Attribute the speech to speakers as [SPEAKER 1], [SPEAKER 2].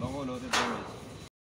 [SPEAKER 1] Long or loaded damage.